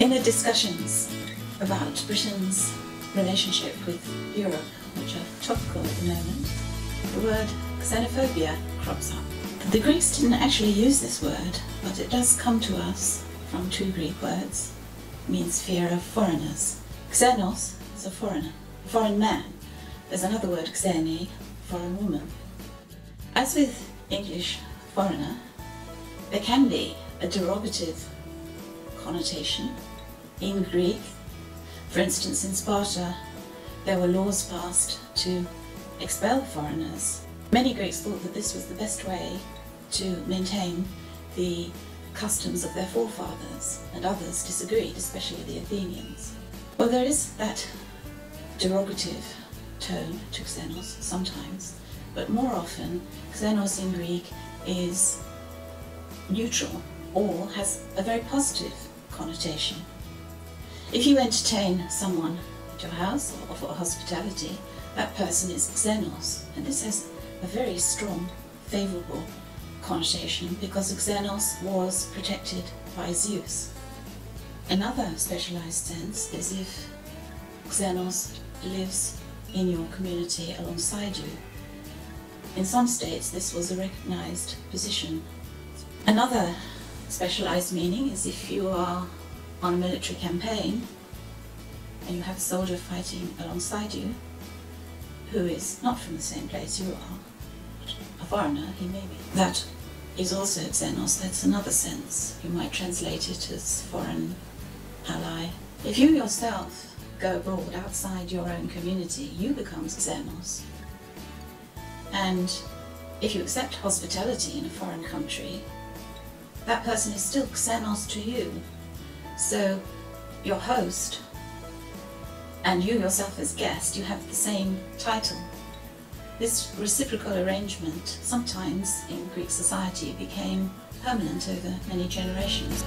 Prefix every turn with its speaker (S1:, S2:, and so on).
S1: In the discussions about Britain's relationship with Europe, which are topical at the moment, the word xenophobia crops up. The Greeks didn't actually use this word, but it does come to us from two Greek words. It means fear of foreigners. Xenos is a foreigner, a foreign man. There's another word, xene, foreign woman. As with English foreigner, there can be a derogative connotation in Greek. For instance, in Sparta, there were laws passed to expel foreigners. Many Greeks thought that this was the best way to maintain the customs of their forefathers, and others disagreed, especially the Athenians. Well, there is that derogative tone to xenos sometimes, but more often, xenos in Greek is neutral or has a very positive connotation. If you entertain someone at your house or offer hospitality, that person is xenos, and this has a very strong, favourable connotation because Xenos was protected by Zeus. Another specialized sense is if Xenos lives in your community alongside you. In some states, this was a recognized position. Another specialized meaning is if you are on a military campaign and you have a soldier fighting alongside you who is not from the same place you are, a foreigner he may be. That is also xenos, that's another sense. You might translate it as foreign ally. If you yourself go abroad outside your own community, you become xenos. And if you accept hospitality in a foreign country, that person is still xenos to you. So your host and you yourself as guest, you have the same title. This reciprocal arrangement, sometimes in Greek society, became permanent over many generations.